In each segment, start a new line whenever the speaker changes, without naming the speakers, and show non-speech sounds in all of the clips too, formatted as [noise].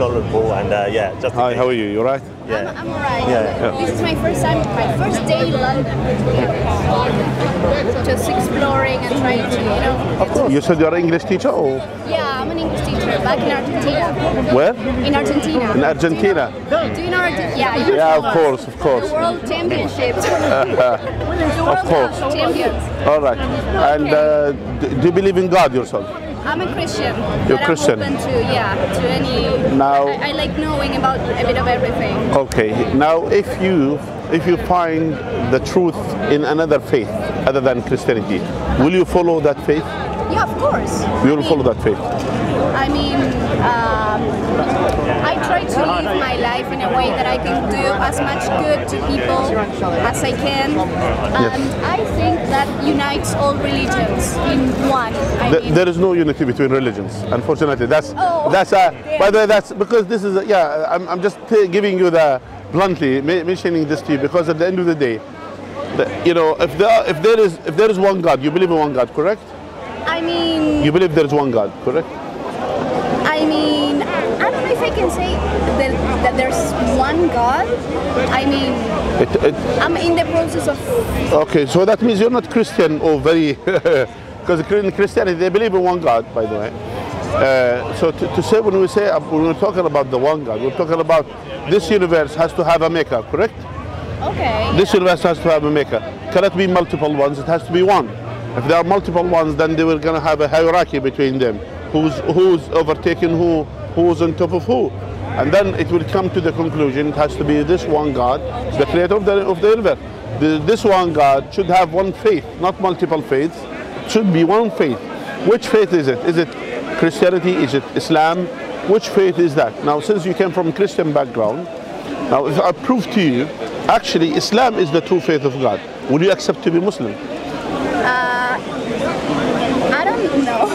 knowledgeable and uh, yeah, just
Hi, how are you? You alright?
yeah.
I'm alright.
Yeah.
This is my first time, my first day in London. Just exploring and trying to, you know.
Of course. You said you're an English teacher or
Yeah, I'm an English teacher back in Argentina.
where?
In Argentina.
In Argentina.
Do you know Argentina? Yeah, you
Yeah, of course, of course.
The World Championship. [laughs] the World
course.
Champions.
All right. And uh, do you believe in God yourself?
I'm a Christian.
You're Christian.
I'm open to yeah to any.
Now-
I, I like knowing about a bit of everything.
Okay. Now, if you if you find the truth in another faith other than Christianity, will you follow that faith?
Yeah, of course.
You will follow that faith.
I mean, um, I try to live my life in a way that I can do as much good to people as I can. And I think that unites all religions in one. I
Th-
mean,
there is no unity between religions, unfortunately. That's
Oh,
that's uh,
damn.
by the way, that's because this is a, yeah. I'm, I'm just giving you the bluntly mentioning this to you because at the end of the day, the, you know, if there if there is if there is one God, you believe in one God, correct?
I mean,
You believe there is one God, correct?
I mean, I don't know if I can say that, that there's one God. I mean,
It, it,
I'm in the process of.
okay, so that means you're not Christian or very [laughs] because in Christianity they believe in one God, by the way. Uh, so to, to say when we say when we're talking about the one God, we're talking about this universe has to have a maker, correct?
Okay.
This universe has to have a maker. Cannot be multiple ones, it has to be one. If there are multiple ones, then they were going to have a hierarchy between them. Who's, who's overtaking who, who's on top of who. And then it will come to the conclusion it has to be this one God, the creator of the, of the universe. The, this one God should have one faith, not multiple faiths. It should be one faith. Which faith is it? Is it Christianity? Is it Islam? Which faith is that? Now, since you came from Christian background, now, if I prove to you, actually, Islam is the true faith of God, would you accept to be Muslim?
Uh, I don't know.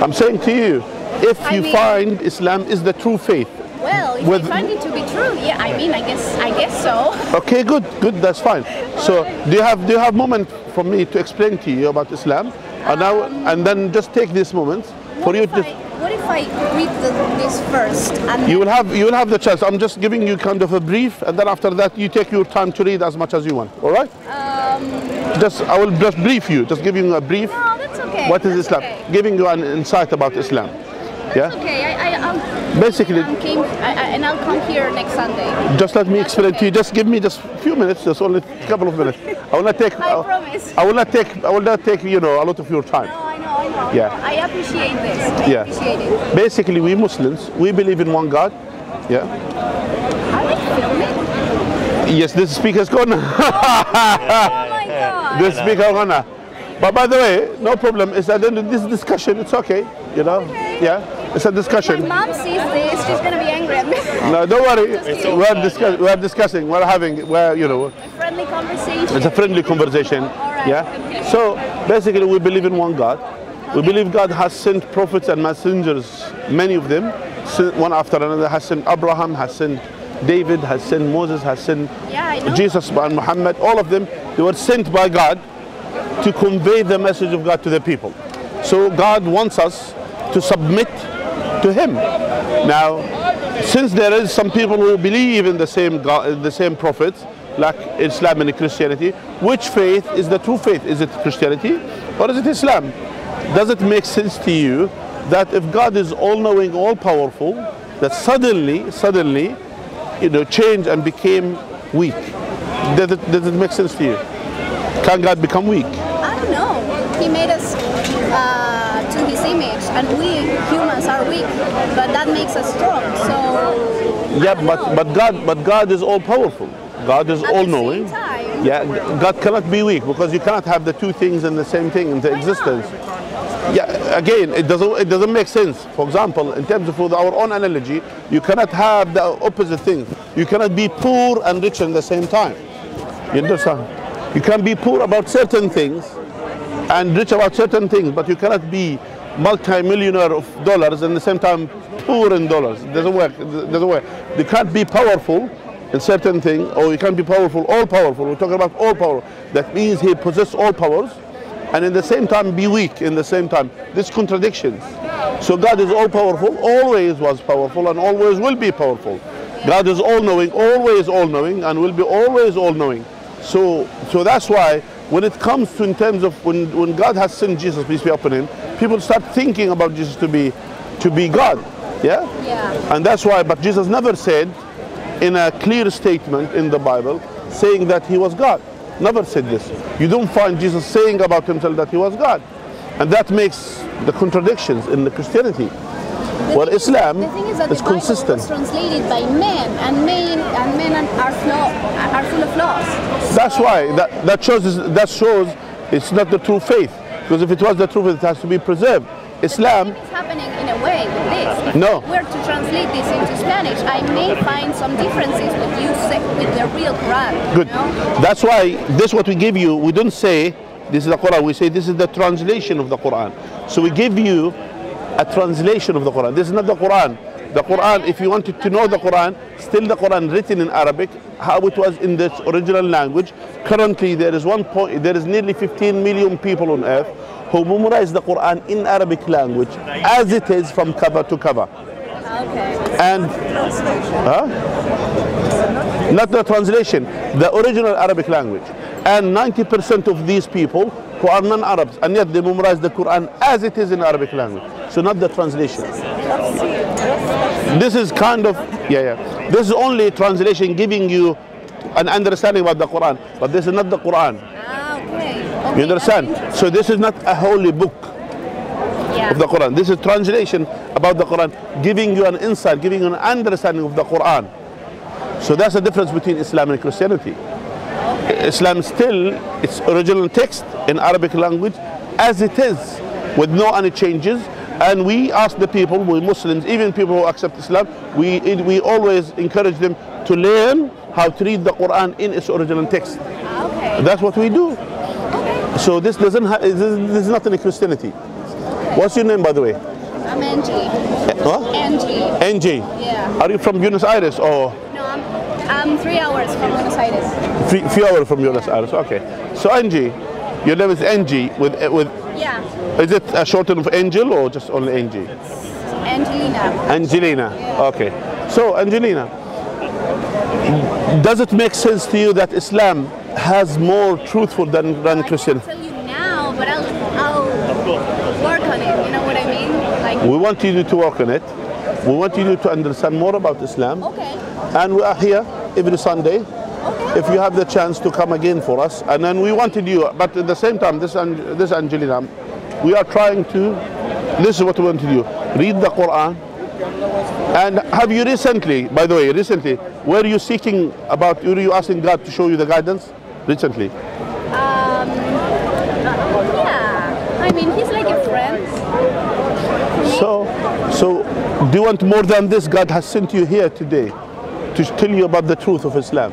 [laughs]
I'm saying to you, if
I
you
mean-
find Islam is the true faith,
Well, if
With-
I find it to be true, yeah, I mean, I guess, I guess so. [laughs]
okay, good, good, that's fine. So, do you have do you have moment for me to explain to you about Islam, and now um, and then just take this moment for you to.
I, what if I read the, this first and
You will have you will have the chance. I'm just giving you kind of a brief, and then after that you take your time to read as much as you want. All right?
Uh, um,
Just I will just brief you, just giving you a brief.
no, that's okay.
What is
that's
Islam?
Okay.
Giving you an insight about Islam. Yeah.
Okay. I, I,
Basically-
I'm came, I, I, and I'll come here next Sunday.
Just let me
That's
explain to you. Just give me just a few minutes. Just only a couple of minutes. I will not take.
I promise.
I will not take. I will not take. You know, a lot of your time.
No, I know, I know.
Yeah.
I appreciate this. I
Yeah.
appreciate it.
Basically, we Muslims, we believe in one God. Yeah.
Are we filming?
Yes, this speaker's gone. [laughs]
Oh my god.
this speaker gone. But by the way, no problem. It's at the end of this discussion. It's okay. You know.
Okay.
Yeah. It's a
My
discussion.
mom sees this, she's gonna be angry at me. [laughs]
No, don't worry. We're, discuss- we're discussing. We're having. We're you know.
A friendly conversation.
It's a friendly conversation. Yeah.
okay.
So basically, we believe in one God. We believe God has sent prophets and messengers, many of them, one after another. Has sent Abraham, has sent David, has sent Moses, has sent
Yeah,
Jesus and Muhammad. All of them, they were sent by God to convey the message of God to the people. So God wants us to submit to Him. Now, since there is some people who believe in the same God, the same prophets, like Islam and Christianity, which faith is the true faith? Is it Christianity or is it Islam? Does it make sense to you that if God is all-knowing, all-powerful, that suddenly, suddenly, you know, changed and became weak? Does it, does it make sense to you? Can God become weak?
I don't know. He made us uh, to his image, and we humans are weak, but that makes us strong. So
Yeah, but
know.
but God but God is all powerful. God is
At
all knowing.
time-
Yeah, God cannot be weak because you cannot have the two things in the same thing in the existence. not? Again, it doesn't it doesn't make sense. For example, in terms of our own analogy, you cannot have the opposite thing. You cannot be poor and rich at the same time. You understand? You can be poor about certain things and rich about certain things, but you cannot be multi-millionaire of dollars and at the same time poor in dollars. It doesn't work. It doesn't work. You can't be powerful in certain thing, or you can't be powerful, all powerful. We're talking about all power. That means he possesses all powers, and in the same time be weak in the same time. This contradictions. So God is all powerful, always was powerful, and always will be powerful. God is all knowing, always all knowing, and will be always all knowing. So, so that's why when it comes to in terms of when, when God has sent Jesus, peace be upon him, people start thinking about Jesus to be to be God. Yeah?
Yeah.
And that's why, but Jesus never said in a clear statement in the Bible saying that he was God. Never said this. You don't find Jesus saying about himself that he was God. And that makes the contradictions in the Christianity. Well, Islam
the thing is that
is consistent.
was translated by men, and men and men are flaw, are full of flaws.
That's
So-
why that, that shows that shows it's not the true faith. Because if it was the true faith, it has to be preserved. Islam,
It's happening in a way with this. If
No.
we were to translate this into Spanish, I may find some differences with you with the real Quran.
good.
You know?
That's why this what we give you. We don't say this is the Quran. We say this is the translation of the Quran. So we give you a translation of the Quran. This is not the Quran. The Quran, if you wanted to know the Quran, still the Quran written in Arabic, how it was in the original language. Currently, there is one point. There is nearly 15 million people on earth who memorize the Quran in Arabic language as it is from cover to cover.
Okay.
And huh? not the translation, the original Arabic language. And 90% of these people who are non-Arabs, and yet they memorize the Quran as it is in Arabic language. So not the translation. This is kind of yeah yeah. This is only translation giving you an understanding about the Quran, but this is not the Quran. You understand? So this is not a holy book.
Yeah.
of the Quran. This is translation about the Quran, giving you an insight, giving you an understanding of the Quran. So that's the difference between Islam and Christianity. Islam still its original text in Arabic language as it is, with no any changes. And we ask the people, we Muslims, even people who accept Islam, we we always encourage them to learn how to read the Quran in its original text.
Ah, okay.
That's what we do. So this doesn't ha- this, this is not in Christianity. What's your name, by the way?
I'm Angie.
Huh?
Angie.
NJ.
Yeah.
Are you from Buenos Aires or
No, I'm, I'm three hours from Buenos Aires.
few hours from Buenos Aires? Okay. So NJ, your name is NG with eh, with
Yeah.
is it a shorten of Angel or just only NG?
Angelina.
Angelina.
Yeah.
Okay. So Angelina, does it make sense to you that Islam has more truthful than than
I
Christian?
can't tell you now, but I'll, I'll work on it. You know what I mean? Like,
We want you to work on it. We want you to understand more about Islam.
okay,
And we are here every Sunday.
okay.
if you have the chance to come again for us. And then we wanted you, but at the same time, this, this Angelina, we are trying to, this is what we want to do, read the Quran. And have you recently, by the way, recently, were you seeking about, were you asking God to show you the guidance? Recently.
Um, yeah. I mean, he's like a friend.
So, so do you want more than this? God has sent you here today to tell you about the truth of Islam.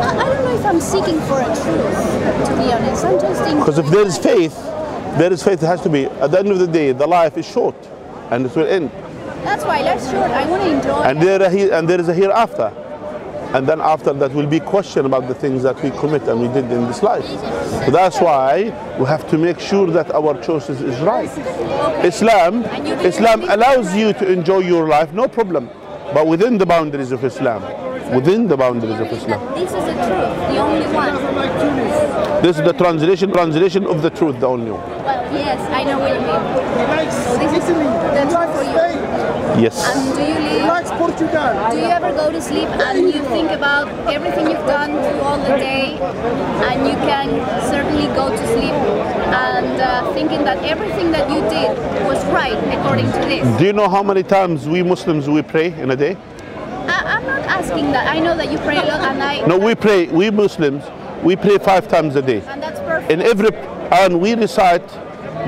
I, don't know if I'm seeking for a truth, to be honest. I'm just enjoying
Because if there is faith, there is faith. It has to be. At the end of the day, the life is short, and it will end.
That's why life's short. I want to enjoy.
And
it.
there, are and there is a hereafter, and then after that will be question about the things that we commit and we did in this life. So that's why we have to make sure that our choices is right. Islam, Islam allows you to enjoy your life, no problem, but within the boundaries of Islam. Within the boundaries of Islam.
This is the truth, the only one.
This is the translation, translation of the truth, the only one.
Well, yes, I know what you mean. So this is the truth for you.
Yes.
And do you live? Do you ever go to sleep and you think about everything you've done through all the day, and you can certainly go to sleep and uh, thinking that everything that you did was right according to this?
Do you know how many times we Muslims we pray in a day?
I, I'm not asking that. I know that you pray a lot, and I.
No, we pray. We Muslims we pray five times a day.
And that's perfect.
In every and we recite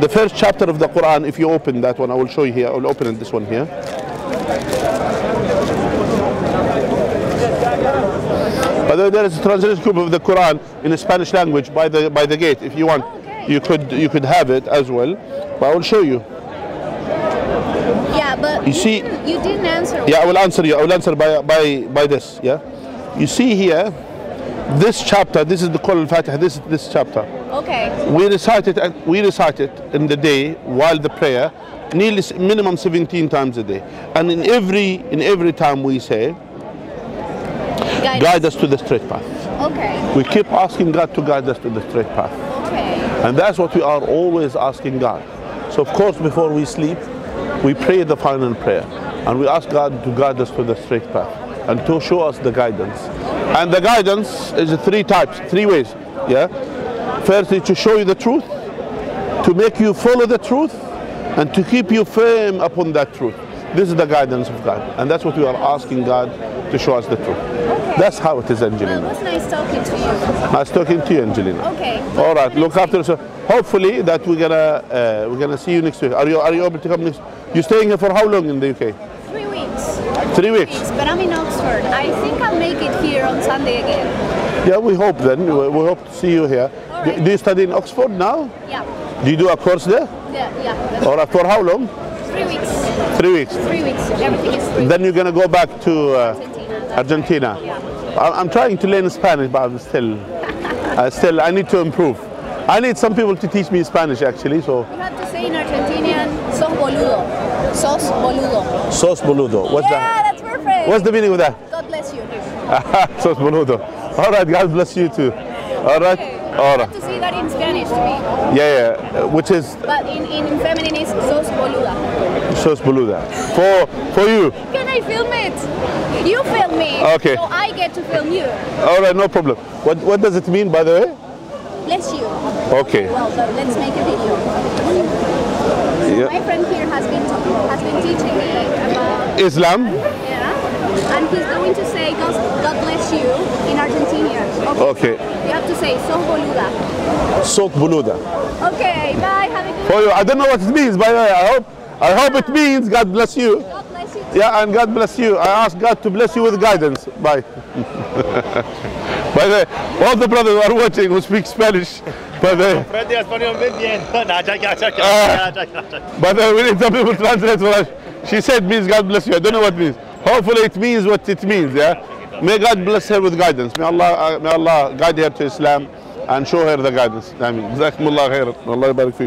the first chapter of the Quran. If you open that one, I will show you here. I will open this one here. By the way, there is a translation group of the Quran in the Spanish language by the by the gate. If you want,
Okay.
you could you could have it as well. But I will show you.
But
You see-
didn't, you didn't answer.
Yeah, I will answer you. I will answer by by by this. Yeah, you see here, this chapter. This is the Quran al-Fatiha. This this chapter.
Okay.
We recite it. We recite it in the day while the prayer, nearly minimum 17 times a day. And in every in every time we say,
Guide,
guide us to the straight path.
Okay.
We keep asking God to guide us to the straight path.
Okay.
And that's what we are always asking God. So, of course, before we sleep, we pray the final prayer. And we ask God to guide us to the straight path and to show us the guidance. And the guidance is three types, three ways. Yeah? Firstly, to show you the truth, to make you follow the truth, and to keep you firm upon that truth. This is the guidance of God. And that's what we are asking God to show us the truth. That's how it is,
Well, it
Angelina.
was nice talking to you.
Nice talking to you, Angelina.
Okay.
All right, look after yourself. Hopefully that we're gonna uh, we're gonna see you next week. Are you are you able to come next? You staying here for how long in the UK?
Three weeks.
Three weeks.
Weeks, but I'm in Oxford. I think I'll make it here on Sunday again.
Yeah, we hope then. We, we hope to see you here. Do,
right.
do you study in Oxford now?
Yeah.
Do you do a course there?
Yeah. Yeah.
All right, for how long?
Three weeks.
Three weeks.
Three weeks. Everything is three.
Then you're gonna go back to uh,
Argentina.
Argentina.
Yeah.
I- I'm trying to learn Spanish, but I'm still, [laughs] uh, still I need to improve. I need some people to teach me Spanish actually. So,
You have to say in Argentinian, sos boludo. Sos boludo.
sos boludo. What's
yeah,
that?
that's perfect.
What's the meaning of that?
God bless you. [laughs]
sos boludo. All right, God bless you too. All right, all
You
right.
to say that in Spanish to me.
Yeah, yeah. uh, Which is
But in, in feminine is sos boluda.
sos boluda. For for you.
Can I film it? You film me.
Okay.
So I get to film you.
All right, no problem. What what does it mean, by the way?
Bless you.
Okay.
Well, so let's make a video.
Yeah.
My friend here has been has been teaching me about
Islam.
yeah, and he's going to say God, God bless you in Argentina.
Okay.
You have to say sos boluda.
Sok boluda.
Okay. Bye. Have a good.
For you. I don't know what it means, by the way. I hope I hope it means God bless you. Yeah, and God bless you. I ask God to bless you with guidance. Bye. [laughs] By the way, all the brothers who are watching who speak Spanish, by the way,
Frente español muy bien. Nah, check out, check
Ah.
out, check out, check out. [laughs]
But uh, we need some people to translate for us. She said means God bless you. I don't know what it means. Hopefully it means what it means, yeah? May God bless her with guidance. May Allah, uh, may Allah guide her to Islam and show her the guidance. I mean, جزاكم الله خير. الله يبارك فيك.